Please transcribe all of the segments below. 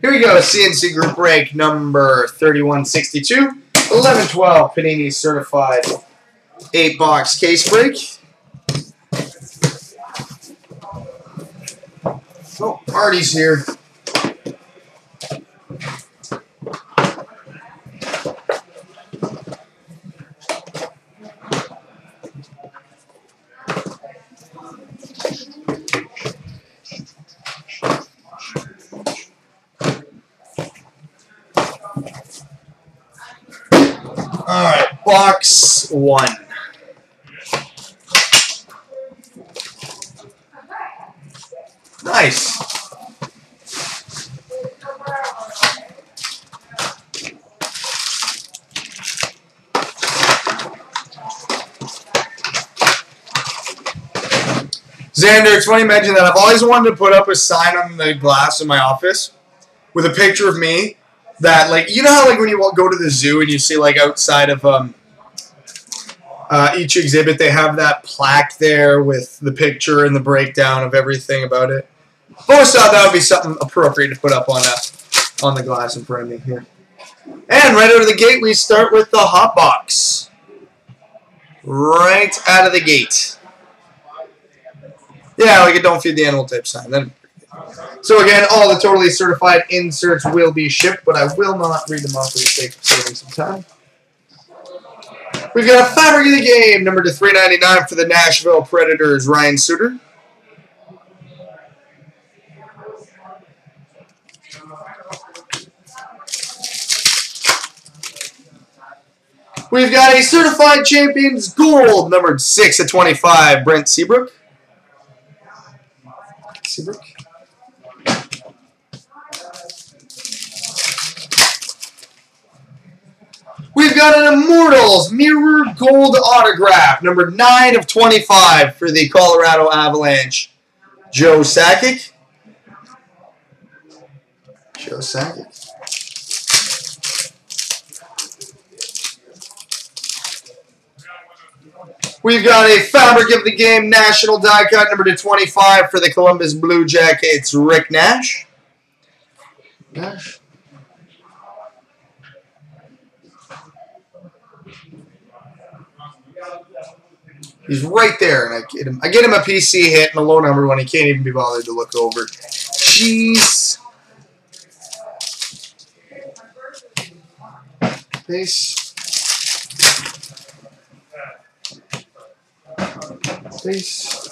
Here we go, CNC group break number 3162. 1112 Panini certified 8 box case break. Oh, Artie's here. All right, box one. Nice. Xander, it's funny you mention that. I've always wanted to put up a sign on the glass in my office with a picture of me that like you know how like when you go to the zoo and you see like outside of um uh, each exhibit they have that plaque there with the picture and the breakdown of everything about it. Always thought that would be something appropriate to put up on that on the glass in front of me here. And right out of the gate we start with the hot box. Right out of the gate. Yeah, like a don't feed the animal type sign. Then so again, all the totally certified inserts will be shipped, but I will not read them off for the sake of saving some time. We've got a fabric of the game, number to 399 for the Nashville Predators, Ryan Suter. We've got a certified champions gold, numbered 6 at 25, Brent Seabrook. Seabrook. We've got an Immortals Mirror Gold Autograph, number 9 of 25 for the Colorado Avalanche. Joe Sakic. Joe Sakic. We've got a Fabric of the Game National Die Cut, number to 25 for the Columbus Blue Jackets, Rick Nash. Nash. He's right there, and I get him. I get him a PC hit and a low number when he can't even be bothered to look over. Jeez. Base. Base.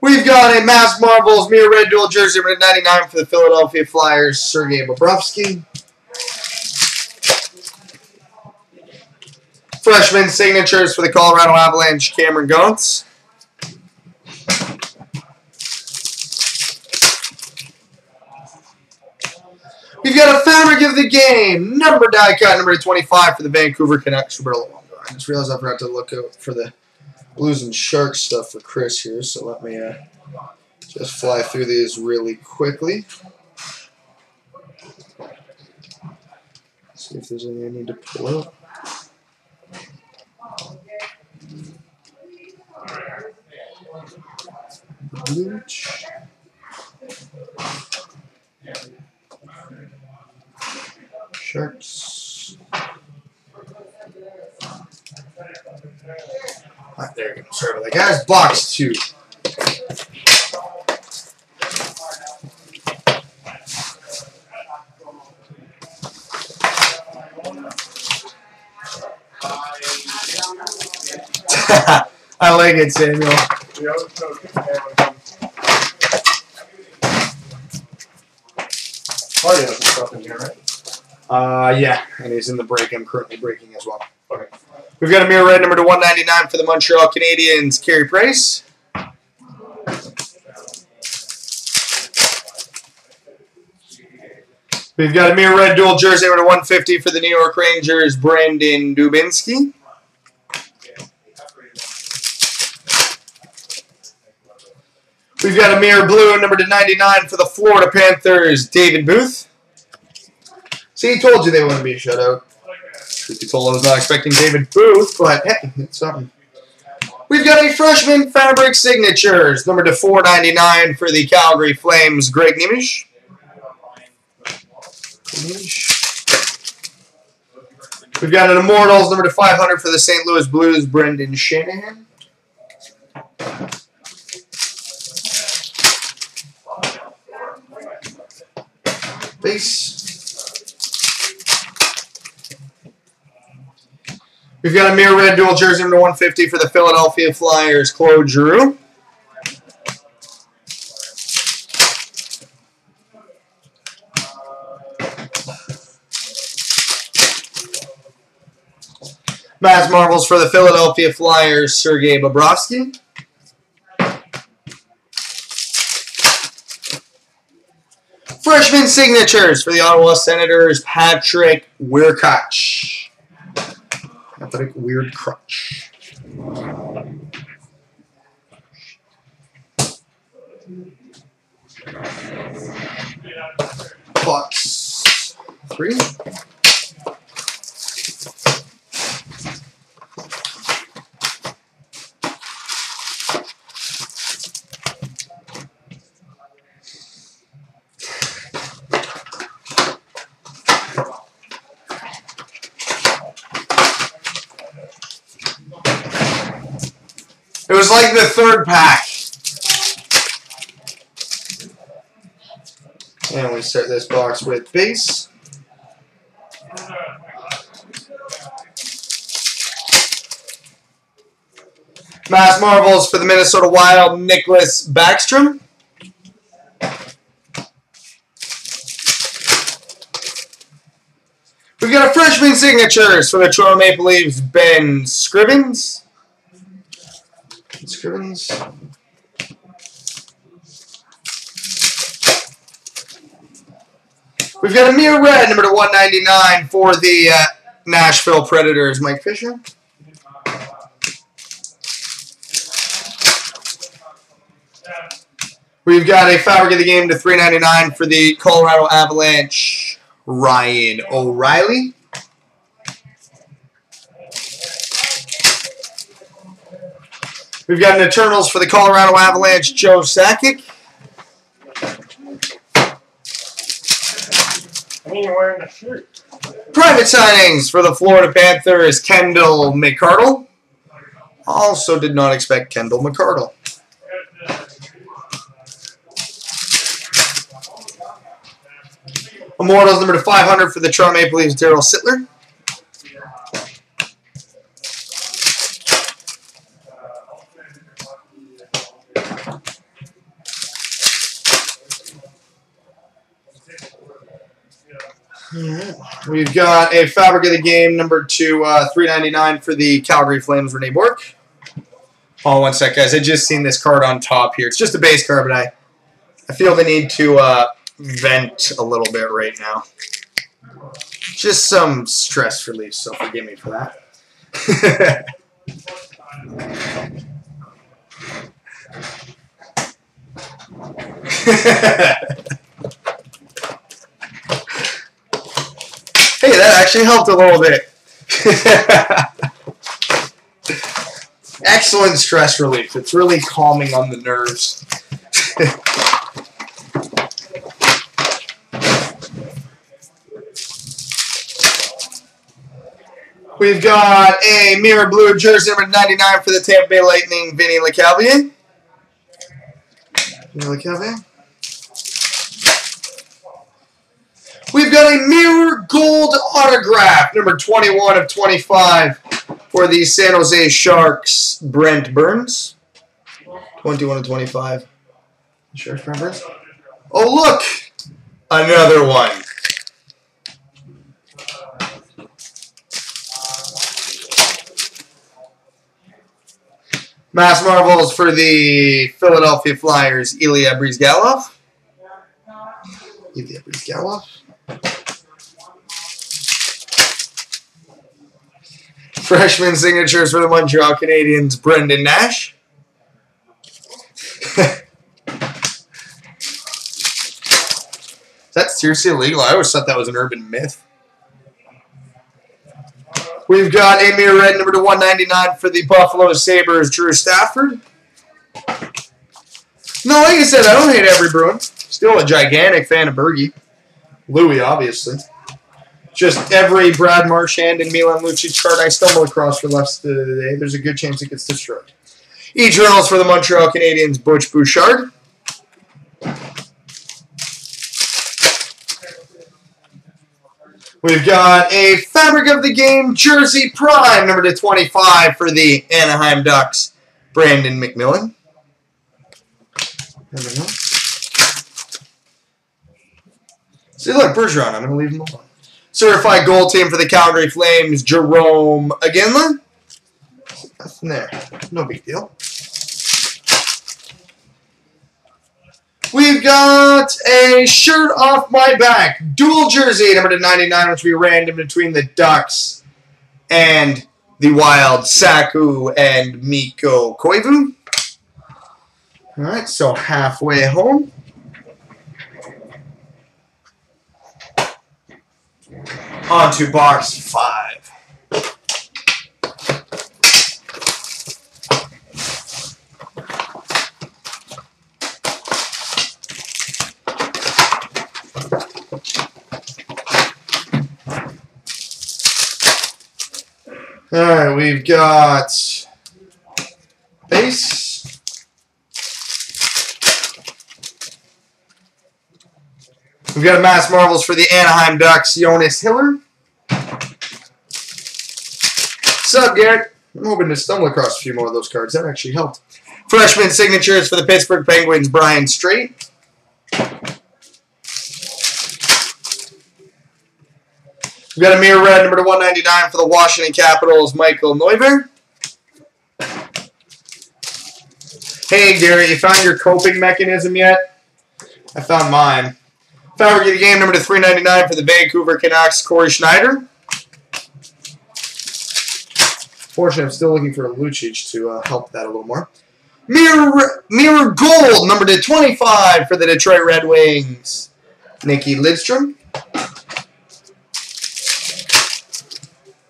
We've got a Mass Marvels Mirror Red Dual Jersey, number 99 for the Philadelphia Flyers, Sergei Bobrovsky. Freshman signatures for the Colorado Avalanche, Cameron Gaunce. We've got a fabric of the game, number die cut, number 25 for the Vancouver Canucks, Roberto. I just realized I forgot to look out for the Blues and Sharks stuff for Chris here, so let me uh, just fly through these really quickly. See if there's any I need to pull out. Bleach. Sharks. There you go. Sorry about that, guys. Box two. I like it, Samuel. Has some stuff in here, right? Uh, yeah, and he's in the break. I'm currently breaking as well. Okay. We've got a mirror red number to 199 for the Montreal Canadiens, Carey Price. We've got a mirror red dual jersey number to 150 for the New York Rangers, Brandon Dubinsky. We've got a mirror blue number to 99 for the Florida Panthers, David Booth. See, he told you they wouldn't be a shutout. Be told, I was not expecting David Booth, but hey, it's something. We've got a freshman fabric signatures, number to 499 for the Calgary Flames, Greg Nemisz. We've got an Immortals, number to 500 for the St. Louis Blues, Brendan Shanahan. Base. We've got a mirror red dual jersey number 150 for the Philadelphia Flyers, Claude Giroux. Mass Marvels for the Philadelphia Flyers, Sergei Bobrovsky. Freshman signatures for the Ottawa Senators, Patrick Wiercioch. Patrick Weird Crutch. Box three. Like the third pack. And we start this box with base. Mass Marvels for the Minnesota Wild, Nicholas Backstrom. We've got a freshman signatures for the Toronto Maple Leafs, Ben Scrivens. Scrivens. We've got a mirror red, number to 199 for the uh, Nashville Predators, Mike Fisher. We've got a fabric of the game to 399 for the Colorado Avalanche, Ryan O'Reilly. We've got an Eternals for the Colorado Avalanche, Joe Sakic. I mean, you're wearing a shirt. Private signings for the Florida Panthers, Kenndal McArdle. Also did not expect Kenndal McArdle. Immortals number to 500 for the Toronto Maple Leafs, Darryl Sittler. We've got a fabric of the game number to uh, 399 for the Calgary Flames, Rene Bourque. Hold on one sec, guys. I just seen this card on top here. It's just a base card, but I, I feel the need to uh, vent a little bit right now. Just some stress relief, so forgive me for that. Hey, that actually helped a little bit. Excellent stress relief. It's really calming on the nerves. We've got a mirror blue jersey number 99 for the Tampa Bay Lightning, Vinny Lecavalier. Vinny Lecavalier. We've got a mirror gold autograph, number 21 of 25 for the San Jose Sharks, Brent Burns. 21 of 25. Sharks, Brent Burns. Oh, look! Another one. Mass Marvels for the Philadelphia Flyers, Ilya Bryzgalov. Ilya Bryzgalov. Freshman signatures for the Montreal Canadiens, Brendon Nash. Is that seriously illegal? I always thought that was an urban myth. We've got a mirror red number to 199 for the Buffalo Sabres, Drew Stafford. No, like I said, I don't hate every Bruin. Still a gigantic fan of Bergie. Louis, obviously. Just every Brad Marchand and Milan Lucic card I stumble across for the day, there's a good chance it gets destroyed. Eternals for the Montreal Canadiens, Butch Bouchard. We've got a Fabric of the Game Jersey Prime, number to 25 for the Anaheim Ducks, Brandon McMillan. There we go. See, look, Bergeron. I'm going to leave him alone. Certified goal team for the Calgary Flames, Jerome. Nothing there. No big deal. We've got a shirt off my back. Dual jersey, number to 99, which be random between the Ducks and the Wild, Saku and Mikko Koivu. All right, so halfway home. On to box five. All right, we've got base. We've got a Mass Marvels for the Anaheim Ducks, Jonas Hiller. Up, Garrett? I'm hoping to stumble across a few more of those cards. That actually helped. Freshman signatures for the Pittsburgh Penguins, Brian Strait. We've got a mirror red, number to 199 for the Washington Capitals, Michael Neuvirth. Hey, Gary, you found your coping mechanism yet? I found mine. Of the game, number to 399 for the Vancouver Canucks, Cory Schneider. Fortunately, I'm still looking for a Lucic to uh, help that a little more. Mirror, mirror gold, number to 25 for the Detroit Red Wings, Nikki Lidstrom.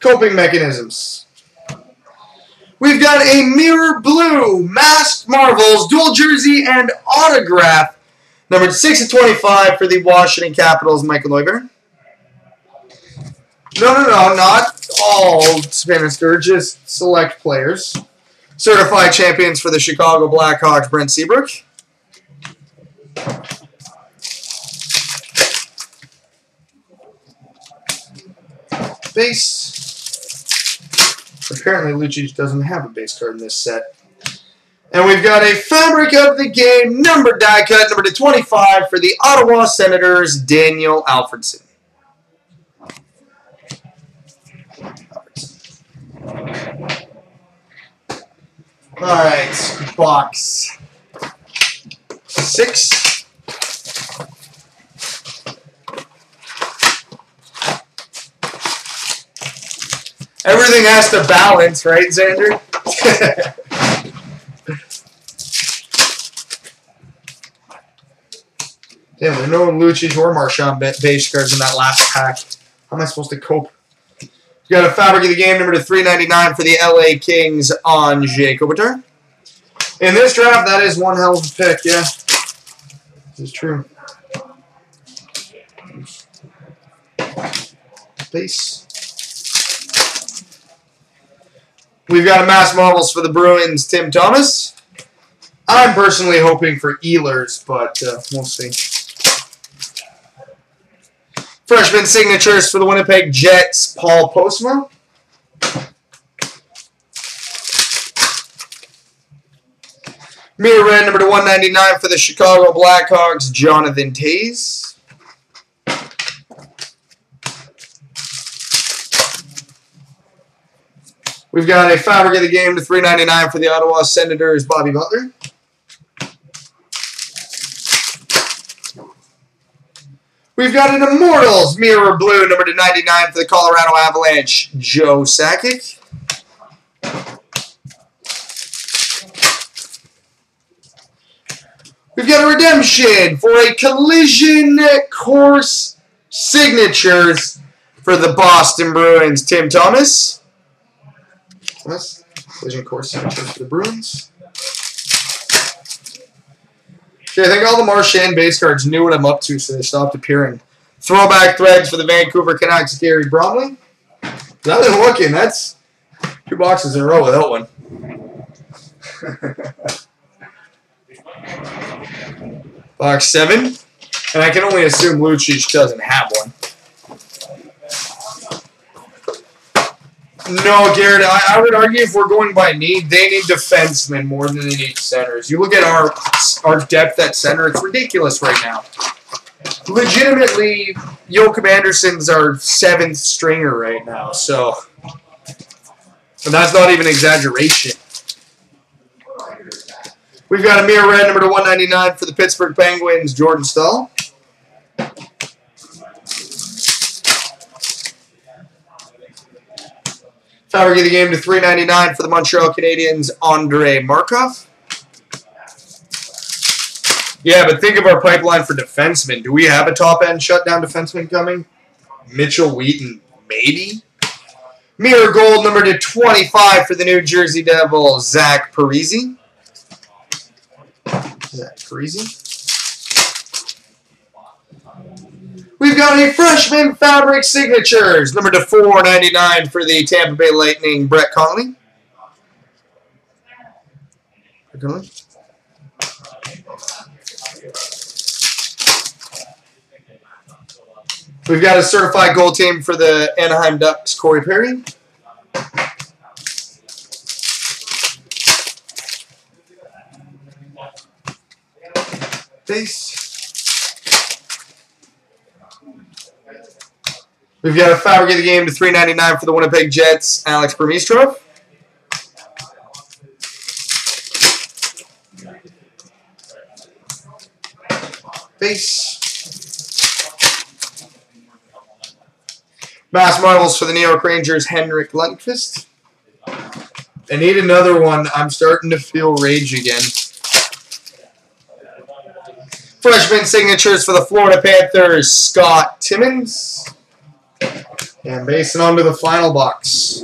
Coping mechanisms. We've got a mirror blue masked marvels dual jersey and autograph numbered 6 of 25 for the Washington Capitals Michael Neuvirth. No, no, no, not all Spanister, just select players. Certified champions for the Chicago Blackhawks Brent Seabrook. Base. Apparently, Lucic doesn't have a base card in this set. And we've got a Fabric of the Game number die cut, number to 25 for the Ottawa Senators, Daniel Alfredsson. All right, box six. Everything has to balance, right, Xander? Damn, no Lucic or Marchand base cards in that last pack. How am I supposed to cope? We got a Fabric of the Game number to 399 for the LA Kings Anze Kopitar. In this draft, that is one hell of a pick, yeah. This is true. Base. We've got a Mass Marvels for the Bruins, Tim Thomas. I'm personally hoping for Ehlers, but uh, we'll see. Freshman signatures for the Winnipeg Jets, Paul Postma. Mirror red number to 199 for the Chicago Blackhawks, Jonathan Toews. We've got a fabric of the game to 399 for the Ottawa Senators, Bobby Butler. We've got an Immortals Mirror Blue, number to 99 for the Colorado Avalanche, Joe Sakic. We've got a redemption for a collision course signatures for the Boston Bruins, Tim Thomas. Collision course signatures for the Bruins. Okay, I think all the Marchand base cards knew what I'm up to, so they stopped appearing. Throwback threads for the Vancouver Canucks, Gary Bromley. That isn't looking. That's two boxes in a row without one. Box seven. And I can only assume Lucic doesn't have one. No, Garrett, I, I, would argue if we're going by need, they need defensemen more than they need centers. You look at our our depth at center, it's ridiculous right now. Legitimately, Joakim Andersson's our seventh stringer right now, so and that's not even exaggeration. We've got a mirror red number to 199 for the Pittsburgh Penguins, Jordan Staal. Power get the game to 399 for the Montreal Canadiens, Andrei Markov. Yeah, but think of our pipeline for defensemen. Do we have a top end shutdown defenseman coming? Mitchell Wheaton, maybe. Mirror gold number to 25 for the New Jersey Devils, Zach Parise. Zach Parise. We've got a freshman fabric signatures, number to 499 for the Tampa Bay Lightning, Brett Connolly. We've got a certified gold team for the Anaheim Ducks, Corey Perry. Base. We've got a fabricate the game to 399 for the Winnipeg Jets, Alex Burmistrov. Base. Mass Marvels for the New York Rangers, Henrik Lundqvist. I need another one. I'm starting to feel rage again. Freshman signatures for the Florida Panthers, Scott Timmins. And basing onto the final box.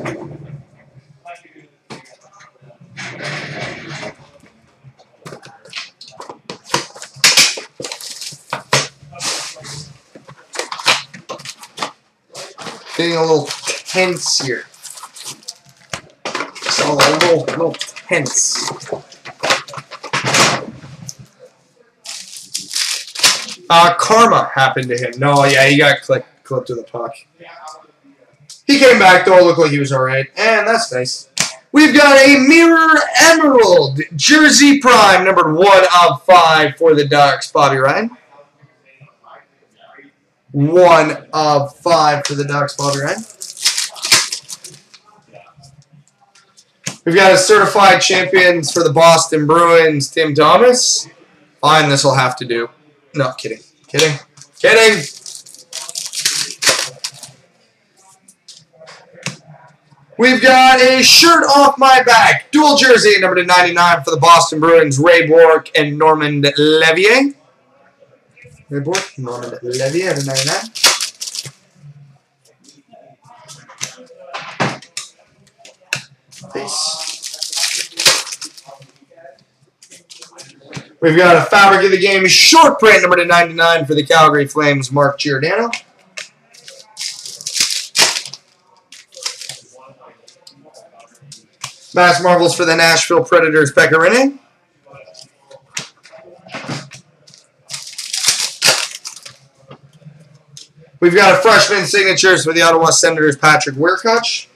Getting a little tense here. So a little, little tense. Uh, karma happened to him. No, yeah, he got clipped, clipped to the puck. He came back, though. Looked like he was all right. And that's nice. We've got a Mirror Emerald Jersey Prime, numbered 1 of 5 for the Ducks. Bobby Ryan. 1 of 5 for the Ducks. Bobby Ryan. We've got a certified champions for the Boston Bruins, Tim Thomas. Fine, this will have to do. No, kidding. Kidding. Kidding. We've got a shirt off my back. Dual jersey, number 99 for the Boston Bruins, Ray Bourque and Normand Leveille. Ray Bourque, Normand Leveille, at 99. Peace. We've got a fabric of the game short print number to 99 for the Calgary Flames, Mark Giordano. Mass Marvels for the Nashville Predators, Pekka Rinne. We've got a freshman signatures for the Ottawa Senators, Patrick Wiercioch.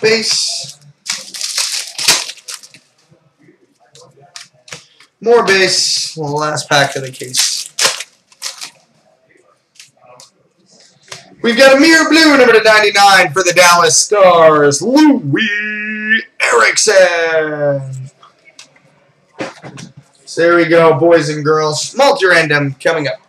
Base. More base. Well, the last pack of the case. We've got a mirror blue, number to 99 for the Dallas Stars, Loui Eriksson. So there we go, boys and girls. Multi-random coming up.